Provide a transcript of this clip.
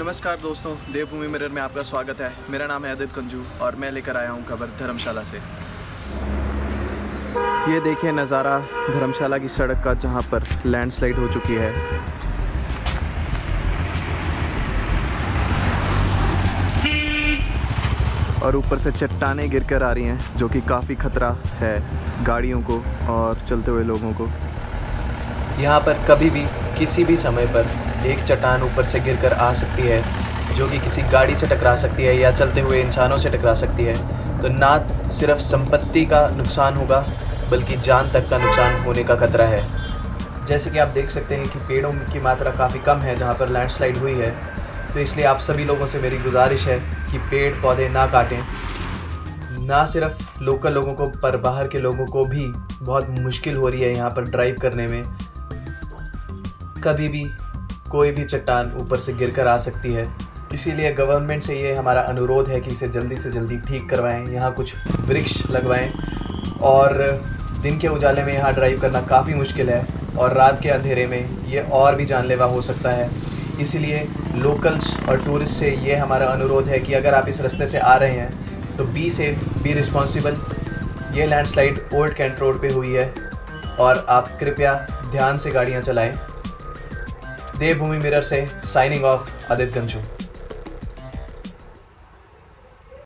नमस्कार दोस्तों, देवभूमि मिरर में आपका स्वागत है। मेरा नाम है आदित्य कंजू और मैं लेकर आया हूँ खबर धर्मशाला से। ये देखिए नज़ारा धर्मशाला की सड़क का, जहाँ पर लैंडस्लाइड हो चुकी है। और ऊपर से चट्टाने गिर कर आ रही हैं, जो कि काफ़ी ख़तरा है गाड़ियों को और चलते हुए लोगों को। यहाँ पर कभी भी किसी भी समय पर एक चट्टान ऊपर से गिरकर आ सकती है, जो कि किसी गाड़ी से टकरा सकती है या चलते हुए इंसानों से टकरा सकती है। तो ना सिर्फ़ संपत्ति का नुकसान होगा, बल्कि जान तक का नुकसान होने का खतरा है। जैसे कि आप देख सकते हैं कि पेड़ों की मात्रा काफ़ी कम है, जहाँ पर लैंडस्लाइड हुई है। तो इसलिए आप सभी लोगों से मेरी गुजारिश है कि पेड़ पौधे ना काटें। ना सिर्फ़ लोकल लोगों को, पर बाहर के लोगों को भी बहुत मुश्किल हो रही है यहाँ पर ड्राइव करने में। कभी भी कोई भी चट्टान ऊपर से गिर कर आ सकती है। इसीलिए गवर्नमेंट से ये हमारा अनुरोध है कि इसे जल्दी से जल्दी ठीक करवाएँ, यहाँ कुछ वृक्ष लगवाएँ। और दिन के उजाले में यहाँ ड्राइव करना काफ़ी मुश्किल है और रात के अंधेरे में ये और भी जानलेवा हो सकता है। इसीलिए लोकल्स और टूरिस्ट से ये हमारा अनुरोध है कि अगर आप इस रास्ते से आ रहे हैं तो बी से बी रिस्पॉन्सिबल ये लैंडस्लाइड ओल्ड कैंट रोड पे हुई है और आप कृपया ध्यान से गाड़ियाँ चलाएँ। देवभूमि मिरर से साइनिंग ऑफ़ आदित्य कंचू